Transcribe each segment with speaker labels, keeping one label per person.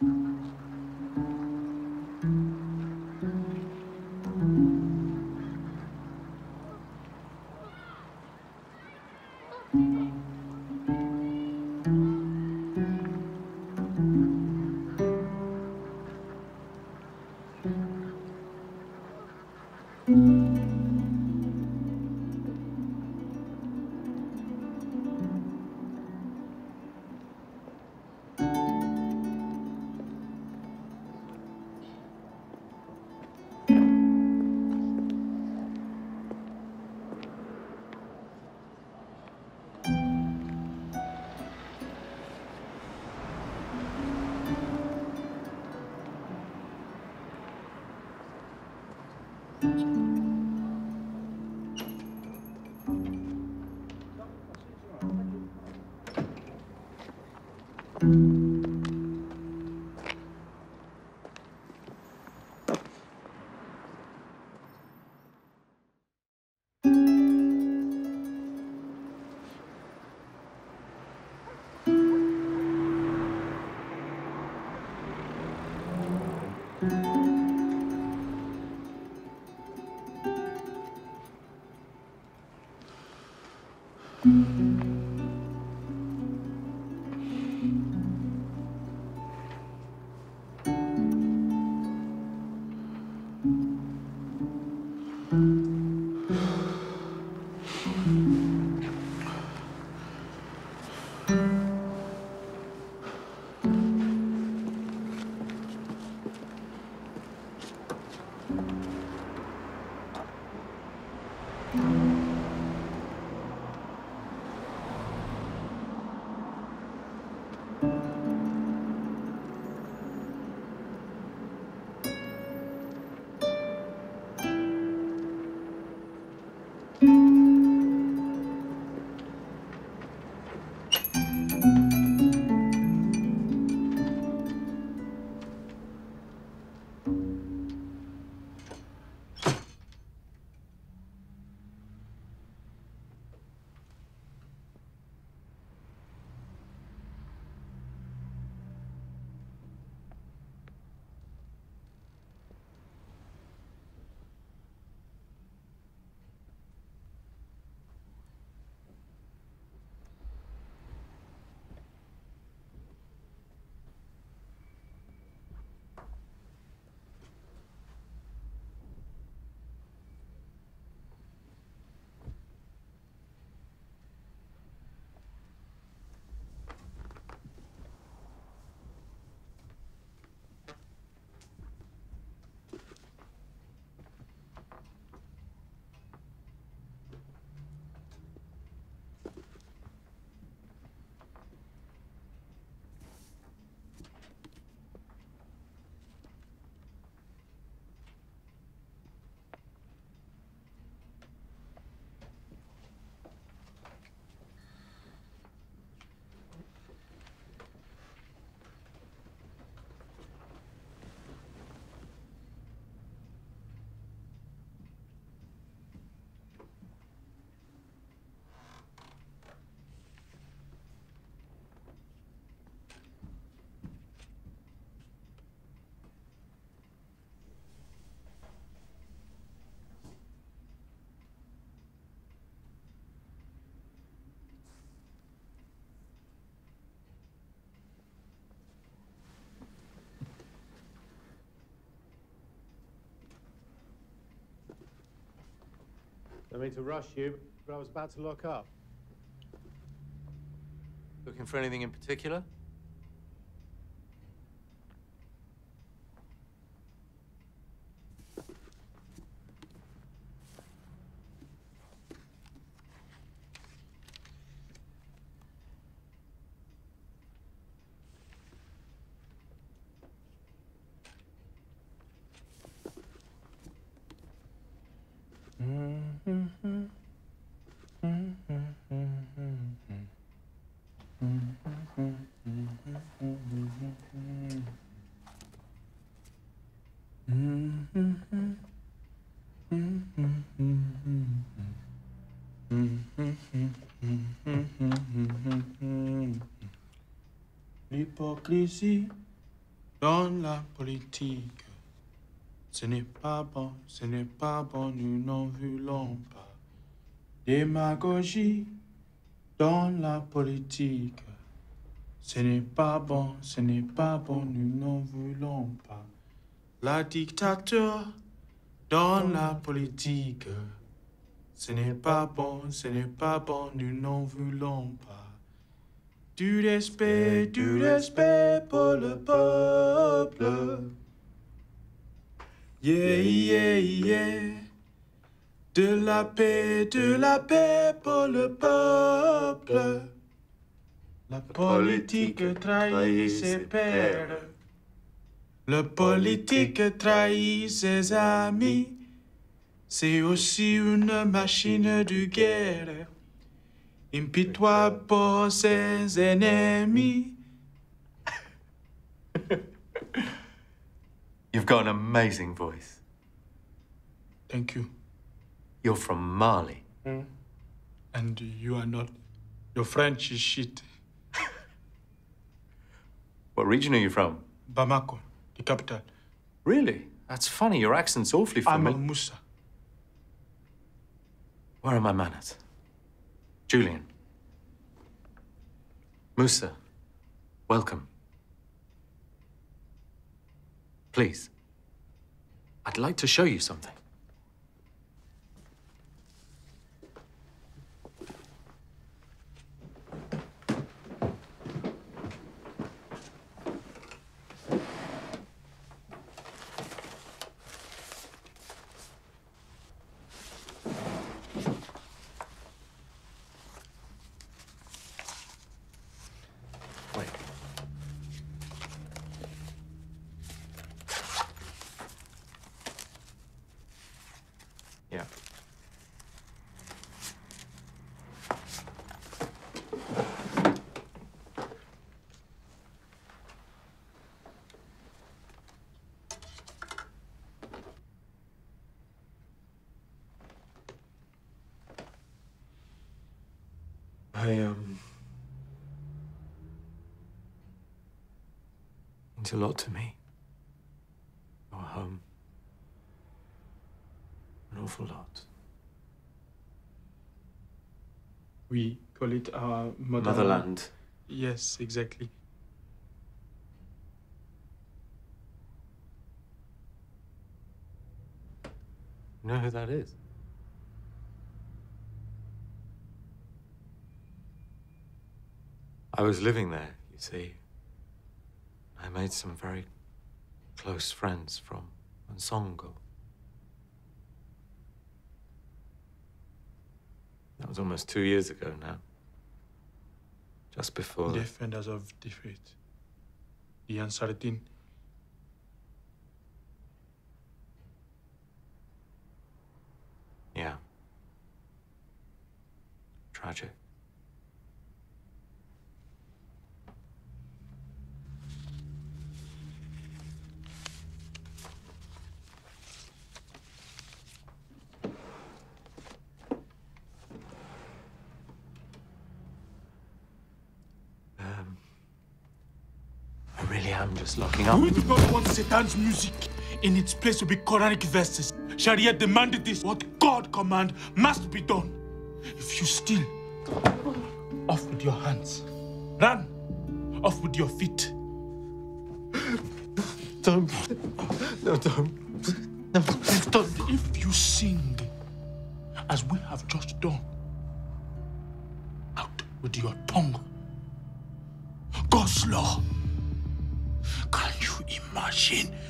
Speaker 1: 嗯 Don't mean to rush you, but I was about to lock up.
Speaker 2: Looking for anything in particular? Dans la politique. Ce n'est pas bon, ce n'est pas bon, nous n'en voulons pas. Démagogie dans la politique. Ce n'est pas bon, ce n'est pas bon, nous n'en voulons pas. La dictature dans la politique. Ce n'est pas bon, ce n'est pas bon, nous n'en voulons pas. Du respect, du respect pour le peuple. Yeah, yeah, yeah. De la paix, de la paix pour le peuple. La politique trahit ses pères. Le politique trahit ses amis. C'est aussi une machine de guerre. Impitoyable pour ses ennemis.
Speaker 1: You've got an amazing voice.
Speaker 2: Thank you.
Speaker 1: You're from Mali. Hmm.
Speaker 2: And you are not. Your French is shit.
Speaker 1: What region are you from?
Speaker 2: Bamako, the capital.
Speaker 1: Really? That's funny. Your accent's awfully
Speaker 2: I'm
Speaker 1: familiar.
Speaker 2: Musa.
Speaker 1: Where are my manners? Julian. Musa. Welcome. Please. I'd like to show you something. Means a lot to me. Our home. An awful lot.
Speaker 2: We call it our mother-
Speaker 1: Motherland.
Speaker 2: Yes, exactly.
Speaker 1: You know who that is? I was living there, you see. I made some very close friends from Ansongo. That was almost two years ago now. Just before. the-
Speaker 2: Defenders of the faith. The uncertain.
Speaker 1: Yeah. Tragic. I really am just locking up.
Speaker 2: We do not want Satan's music in its place to be Quranic verses. Sharia demanded this. What God command must be done. If you steal, off with your hands. Run, off with your feet.
Speaker 1: Don't. No, don't. No, please don't.
Speaker 2: If you sing, as we have just done, out with your tongue. God's slow. You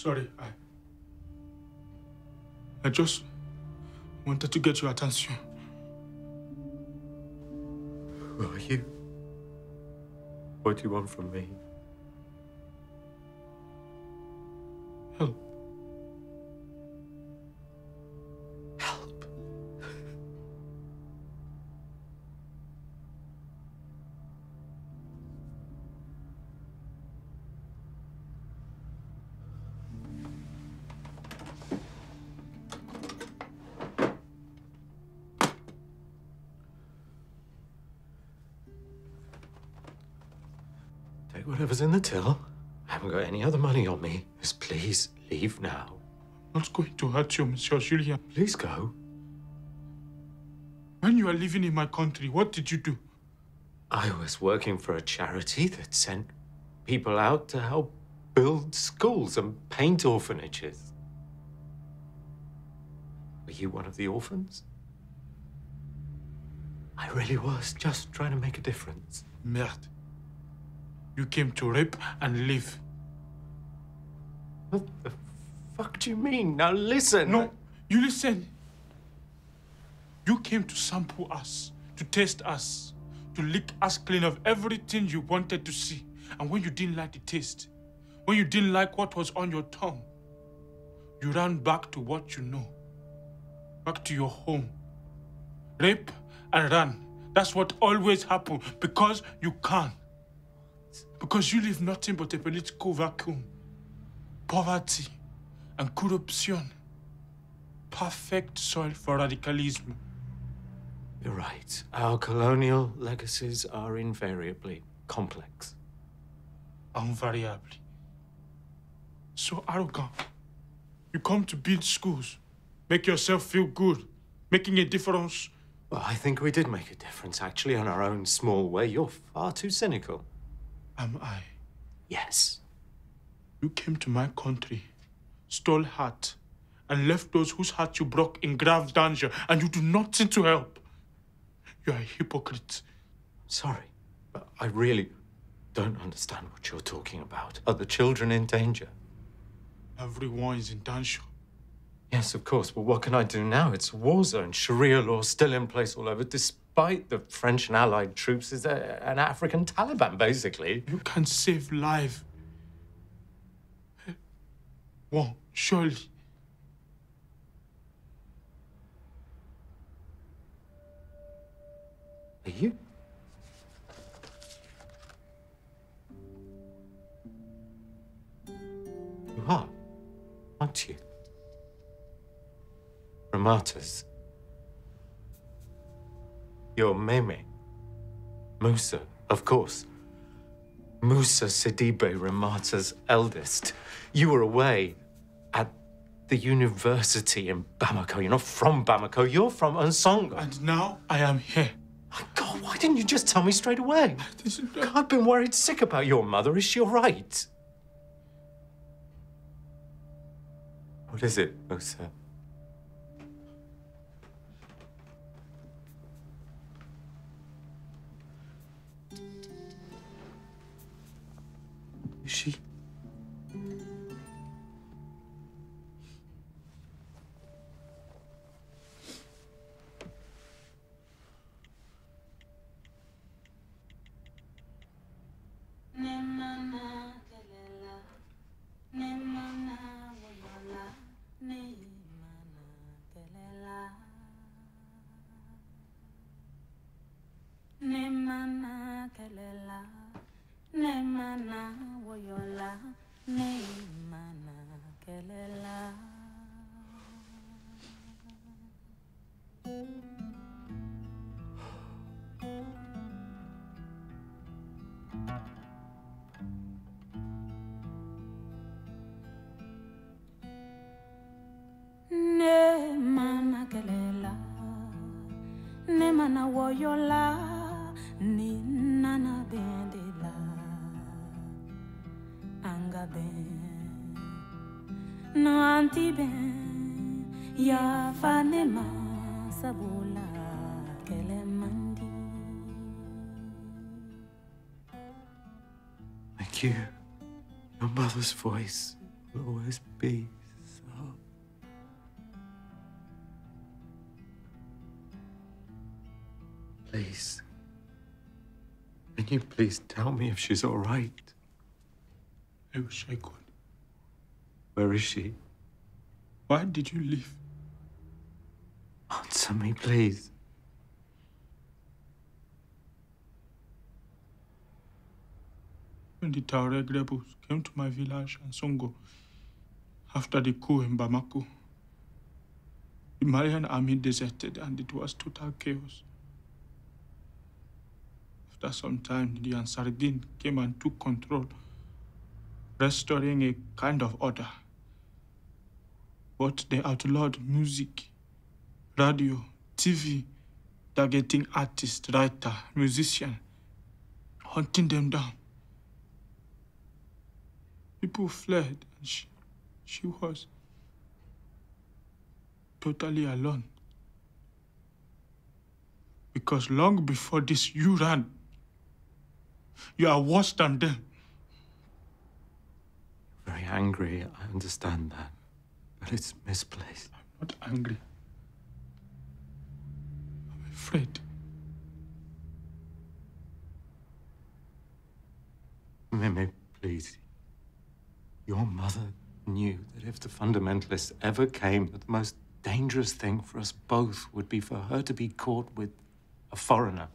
Speaker 2: sorry. I, I just wanted to get your attention.
Speaker 1: Who are you? What do you want from me? Whatever's in the till. I haven't got any other money on me. Just please leave now.
Speaker 2: I'm not going to hurt you, Monsieur Julien.
Speaker 1: Please go.
Speaker 2: When you are living in my country, what did you do?
Speaker 1: I was working for a charity that sent people out to help build schools and paint orphanages. Were you one of the orphans? I really was just trying to make a difference.
Speaker 2: Merde. You came to rape and live.
Speaker 1: What the fuck do you mean? Now listen.
Speaker 2: No, you listen. You came to sample us, to test us, to lick us clean of everything you wanted to see. And when you didn't like the taste, when you didn't like what was on your tongue, you ran back to what you know, back to your home. Rape and run. That's what always happens because you can. Because you leave nothing but a political vacuum, poverty, and corruption. Perfect soil for radicalism.
Speaker 1: You're right. Our colonial legacies are invariably complex.
Speaker 2: invariably. So arrogant. You come to build schools, make yourself feel good, making a difference.
Speaker 1: Well, I think we did make a difference, actually, in our own small way. You're far too cynical.
Speaker 2: Am I?
Speaker 1: Yes.
Speaker 2: You came to my country, stole heart, and left those whose heart you broke in grave danger, and you do nothing to help. You are a hypocrite.
Speaker 1: Sorry, but I really don't understand what you're talking about. Are the children in danger?
Speaker 2: Everyone is in danger.
Speaker 1: Yes, of course. But what can I do now? It's a war zone. Sharia law still in place all over, despite the French and Allied troops. Is an African Taliban, basically.
Speaker 2: You can save life. One, surely.
Speaker 1: Are you? You are, aren't you? Ramatas. You're Meme. Musa, of course. Musa Sidibe Ramata's eldest. You were away at the university in Bamako. You're not from Bamako, you're from Ansongo.
Speaker 2: And now I am here.
Speaker 1: My God, why didn't you just tell me straight away?
Speaker 2: Is-
Speaker 1: I've been worried sick about your mother. Is she all right? What is it, Musa? Is she?
Speaker 3: Nemana kelela, nemana woyola, nemana kelela. Nemana kelela, nemana woyola, Thank sabula
Speaker 1: you, your mother's voice will always be so. Please, can you please tell me if she's all right?
Speaker 2: I wish I could.
Speaker 1: Where is she?
Speaker 2: Why did you leave?
Speaker 1: Answer me, please.
Speaker 2: When the Tuareg rebels came to my village Ansongo after the coup in Bamako, the Malian army deserted and it was total chaos. After some time, the Ansar Dine came and took control, restoring a kind of order. But they outlawed music, radio, TV, targeting artists, writer, musician, hunting them down. People fled, and she, she was totally alone. Because long before this, you ran. You are worse than them.
Speaker 1: Very angry, I understand that. But it's misplaced.
Speaker 2: I'm not angry. Afraid.
Speaker 1: Mimi, please. Your mother knew that if the fundamentalists ever came, that the most dangerous thing for us both would be for her to be caught with a foreigner,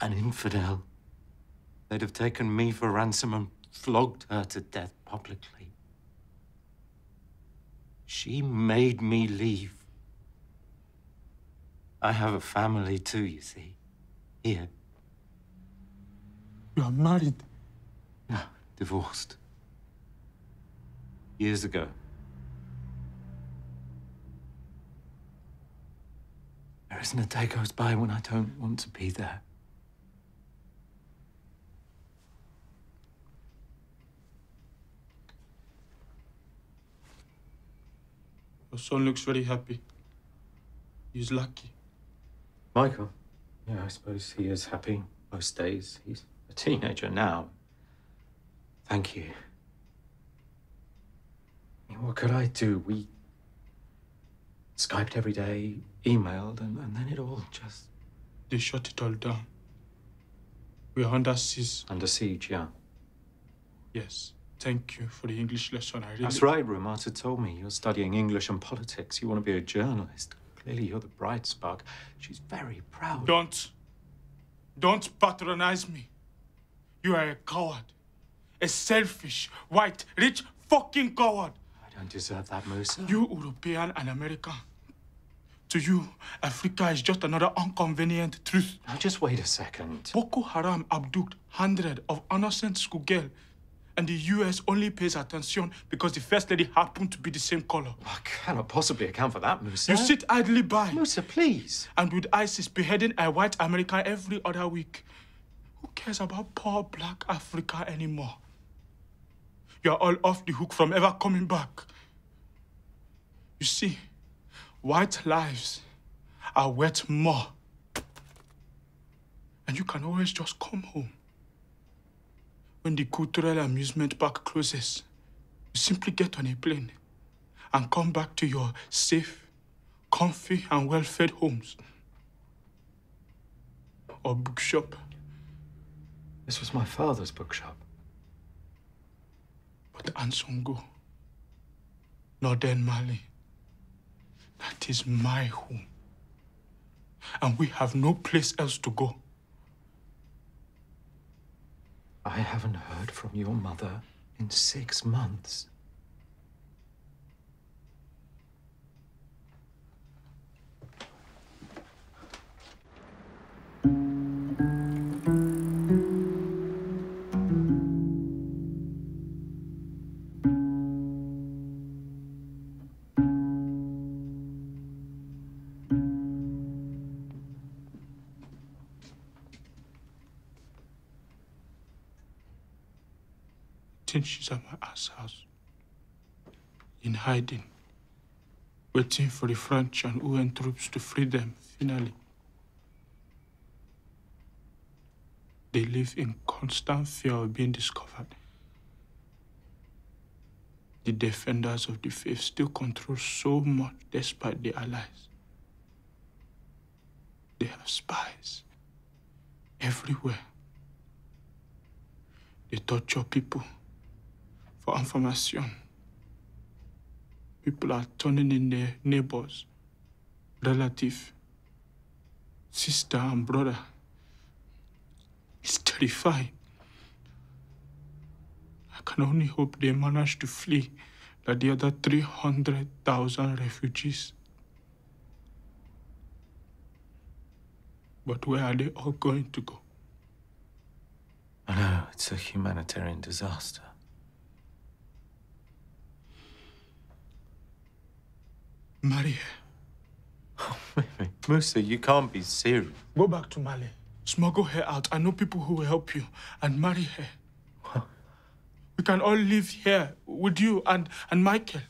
Speaker 1: an infidel. They'd have taken me for ransom and flogged her to death publicly. She made me leave. I have a family too, you see. Here.
Speaker 2: You are married.
Speaker 1: No, divorced. Years ago. There isn't a day goes by when I don't want to be there.
Speaker 2: Your son looks very happy. He's lucky.
Speaker 1: Michael? Yeah, I suppose he is happy most days. He's a teenager now. Thank you. I mean, what could I do? We Skyped every day, emailed, and, and then it all just.
Speaker 2: They shut it all down. We are under siege.
Speaker 1: Under siege, yeah.
Speaker 2: Yes. Thank you for the English lesson. I really...
Speaker 1: That's right, Ramata told me. You're studying English and politics. You want to be a journalist. Clearly, you're the bright spark. She's very proud.
Speaker 2: Don't. Don't patronize me. You are a coward. A selfish, white, rich, fucking coward.
Speaker 1: I don't deserve that, Musa.
Speaker 2: You European and American. To you, Africa is just another inconvenient truth.
Speaker 1: Now, just wait a second.
Speaker 2: Boko Haram abducted hundreds of innocent schoolgirls, and the U.S. only pays attention because the First Lady happened to be the same color.
Speaker 1: I cannot possibly account for that, Musa.
Speaker 2: You sit idly by.
Speaker 1: Musa, please.
Speaker 2: And with ISIS beheading a white American every other week, who cares about poor black Africa anymore? You're all off the hook from ever coming back. You see, white lives are worth more. And you can always just come home. When the cultural amusement park closes, you simply get on a plane and come back to your safe, comfy, and well-fed homes. Or bookshop.
Speaker 1: This was my father's bookshop.
Speaker 2: But Ansongo, Northern Mali, that is my home. And we have no place else to go.
Speaker 1: I haven't heard from your mother in six months.
Speaker 2: She's at my aunt's house. In hiding. Waiting for the French and UN troops to free them, finally. They live in constant fear of being discovered. The defenders of the faith still control so much despite the allies. They have spies, everywhere. They torture people for information. People are turning in their neighbors, relatives, sister and brother. It's terrifying. I can only hope they manage to flee like the other 300,000 refugees. But where are they all going to go?
Speaker 1: I know, it's a humanitarian disaster.
Speaker 2: Her.
Speaker 1: Oh, Mimi, Musa, you can't be serious.
Speaker 2: Go back to Mali. Smuggle her out. I know people who will help you. And marry her. We can all live here with you and, and Michael.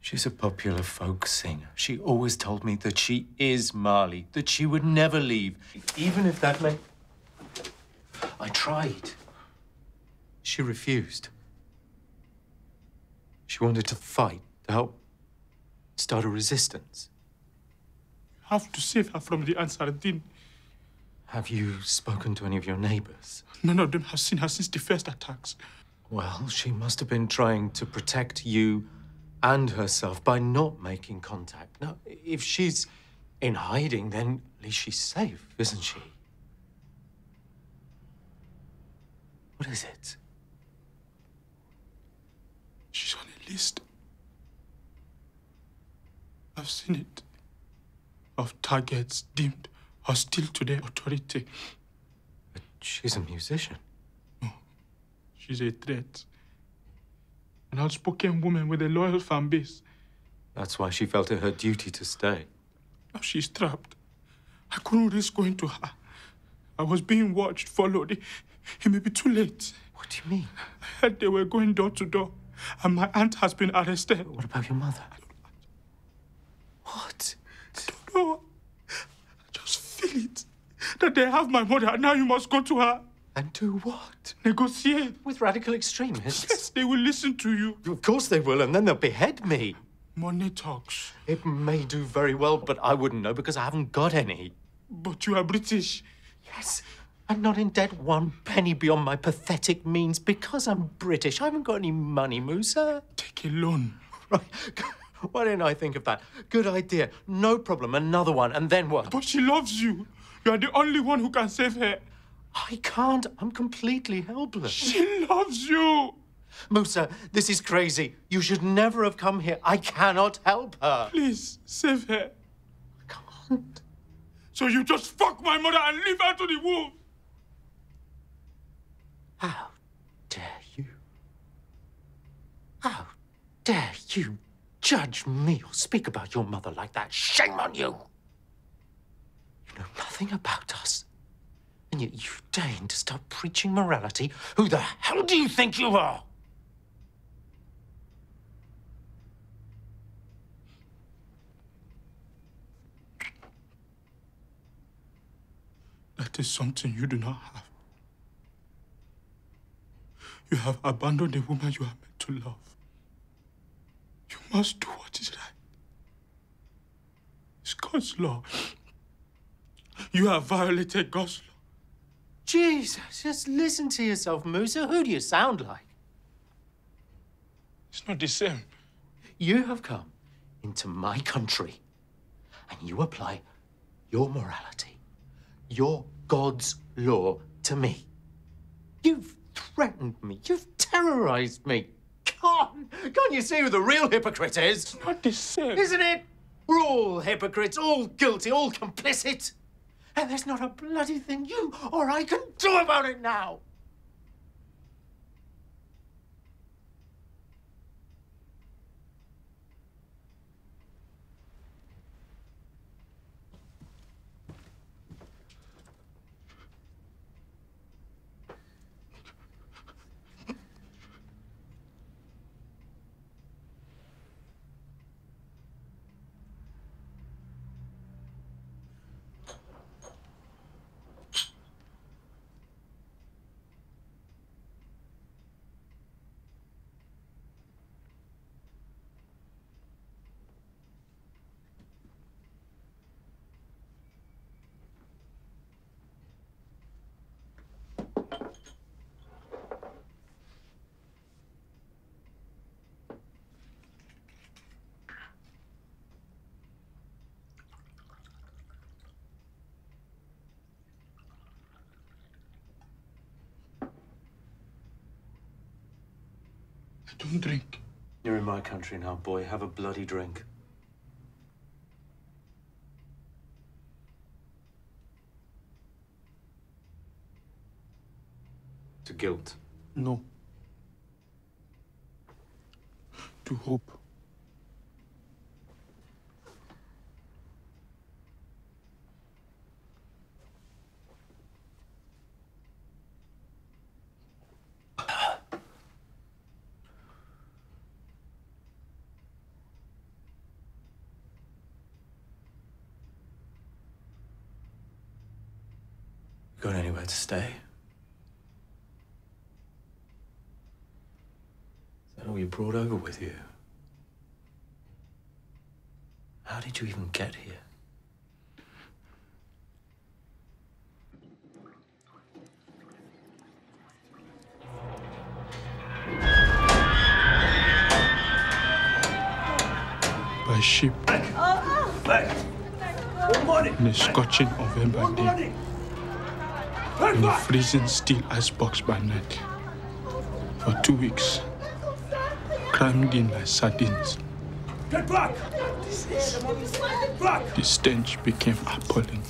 Speaker 1: She's a popular folk singer. She always told me that she is Mali, that she would never leave, even if that meant. I tried. She refused. She wanted to fight, to help start a resistance.
Speaker 2: You have to save her from the Ansar Dine.
Speaker 1: Have you spoken to any of your neighbors?
Speaker 2: None of them have seen her since the first attacks.
Speaker 1: Well, she must have been trying to protect you and herself by not making contact. Now, if she's in hiding, then at least she's safe, isn't she? What is it?
Speaker 2: She's on a list. I've seen it. Of targets deemed hostile to their authority.
Speaker 1: But she's a musician.
Speaker 2: No, She's a threat. An outspoken woman with a loyal fan base.
Speaker 1: That's why she felt it her duty to stay.
Speaker 2: Now she's trapped. I couldn't risk going to her. I was being watched, followed. It, it may be too late.
Speaker 1: What do you mean?
Speaker 2: I heard they were going door to door, and my aunt has been arrested.
Speaker 1: What about your mother? What?
Speaker 2: I don't know. I just feel it. That they have my mother, and now you must go to her.
Speaker 1: And do what?
Speaker 2: Negotiate.
Speaker 1: With radical extremists?
Speaker 2: Yes, they will listen to you.
Speaker 1: Of course they will, and then they'll behead me.
Speaker 2: Money talks.
Speaker 1: It may do very well, but I wouldn't know because I haven't got any.
Speaker 2: But you are British.
Speaker 1: Yes, I'm not in debt one penny beyond my pathetic means because I'm British. I haven't got any money, Musa.
Speaker 2: Take a loan.
Speaker 1: Right. Why didn't I think of that? Good idea. No problem. Another one. And then what?
Speaker 2: But she loves you. You are the only one who can save her.
Speaker 1: I can't. I'm completely helpless.
Speaker 2: She loves you.
Speaker 1: Musa, this is crazy. You should never have come here. I cannot help her.
Speaker 2: Please, save her.
Speaker 1: I can't.
Speaker 2: So you just fuck my mother and leave her to the wolves.
Speaker 1: How dare you? How dare you judge me or speak about your mother like that? Shame on you! You know nothing about us. And yet you deign to start preaching morality. Who the hell do you think you are?
Speaker 2: That is something you do not have. You have abandoned the woman you are meant to love. You must do what is right. It's God's law. You have violated God's law.
Speaker 1: Jesus, just listen to yourself, Musa. Who do you sound like?
Speaker 2: It's not the same.
Speaker 1: You have come into my country and you apply your morality, your God's law to me. You've threatened me. You've terrorized me. Can't, can't you see who the real hypocrite is?
Speaker 2: It's not the.
Speaker 1: Isn't it? We're all hypocrites, all guilty, all complicit. And there's not a bloody thing you or I can do about it now.
Speaker 2: Don't drink.
Speaker 1: You're in my country now, boy. Have a bloody drink. To guilt.
Speaker 2: No. To hope.
Speaker 1: Got anywhere to stay? Is that all you brought over with you? How did you even get here?
Speaker 2: By ship. In a scorching November day. In a freezing steel icebox by night. For two weeks. Crammed in like sardines.
Speaker 4: Get back!
Speaker 2: The stench became appalling.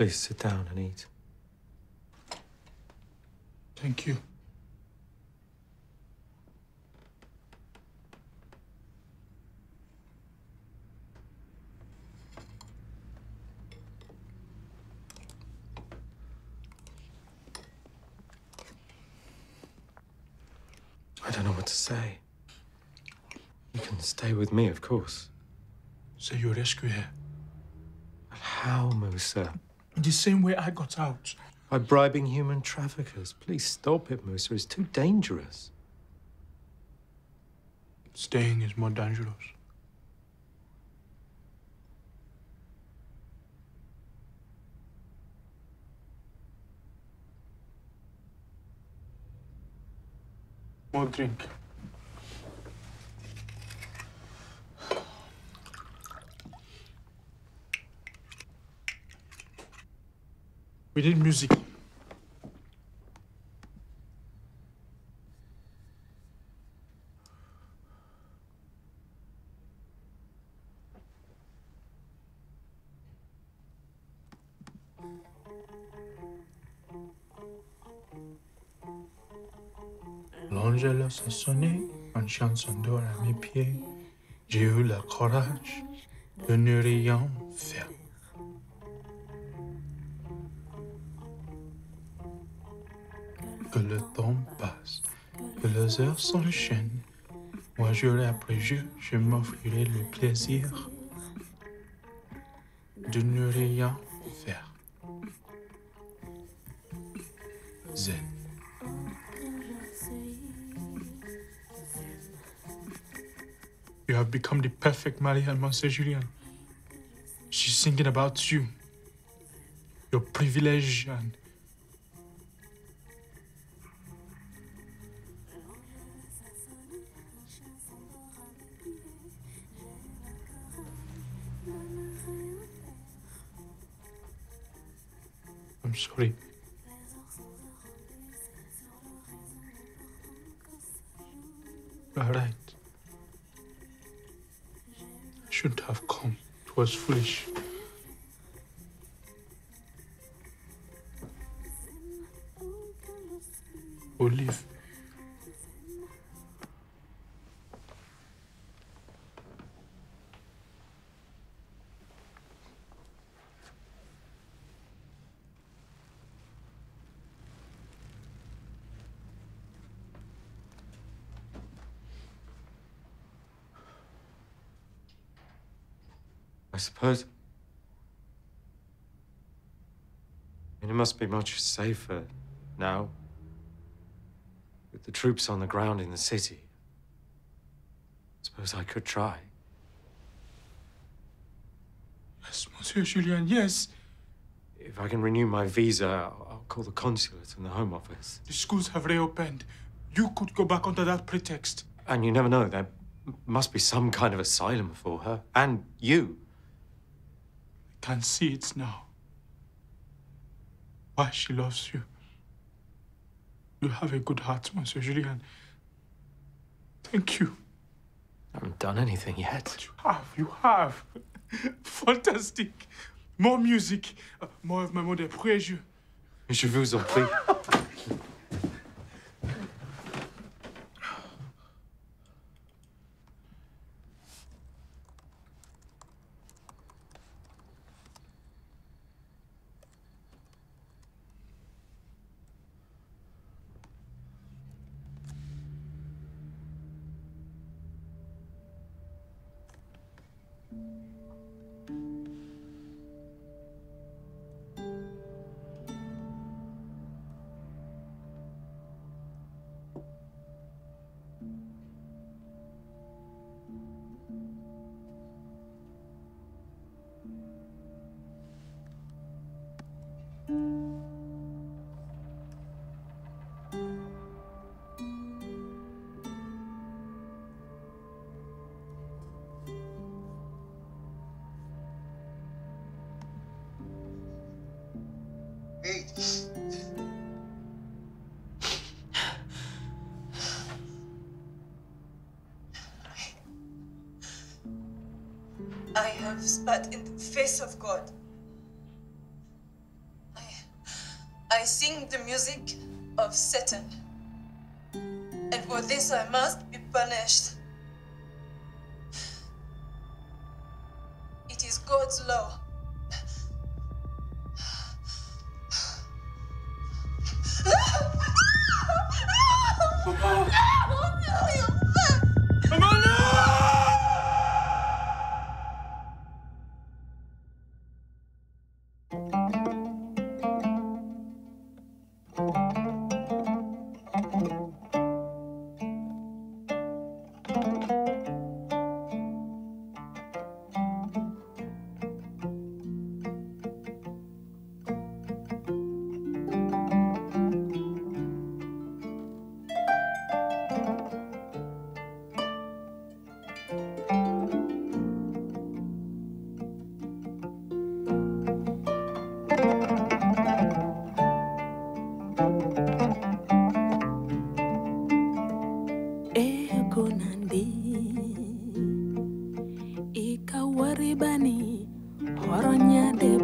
Speaker 1: Please sit down and eat.
Speaker 2: Thank you.
Speaker 1: I don't know what to say. You can stay with me, of course.
Speaker 2: So you rescue her.
Speaker 1: But how, Musa?
Speaker 2: In the same way I got out.
Speaker 1: By bribing human traffickers. Please stop it, Musa. It's too dangerous.
Speaker 2: Staying is more dangerous. More drink. We need music. L'Angelus a sonné, une chanson d'or à mes pieds. J'ai eu le courage de ne rien faire. Les heures s'enchaînent. Moi, jour après jour, je m'offrirai le plaisir de ne rien faire. Zen. You have become the perfect Maria Monsieur Julien. She's thinking about you. Your privilege and I'm. All right. I shouldn't have come. It was foolish. We'll leave.
Speaker 1: Suppose. I mean, it must be much safer now. With the troops on the ground in the city. Suppose I could try.
Speaker 2: Yes, Monsieur Julien, yes.
Speaker 1: If I can renew my visa, I'll, I'll call the consulate and the Home Office.
Speaker 2: The schools have reopened. You could go back under that pretext.
Speaker 1: And you never know, there must be some kind of asylum for her. And you.
Speaker 2: I can see it now. Why she loves you. You have a good heart, Monsieur Julien. Thank you.
Speaker 1: I haven't done anything yet.
Speaker 2: You have, you have. Fantastic. More music, uh, more of my mot de préjus.
Speaker 1: Je vous en prie.
Speaker 5: I have spat in the face of God. I, I sing the music of Satan. And for this I must be punished. It is God's law.
Speaker 3: bani horonya de